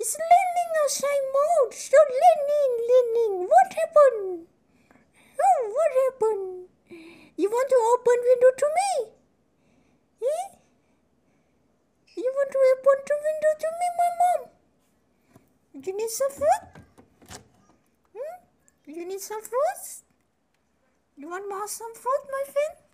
It's landing outside mode. So landing, landing. what happened? Oh, what happened? You want to open window to me? Eh? You want to open the window to me, my mom? You need some food? Hmm? You need some fruits? You want more some fruit, my friend?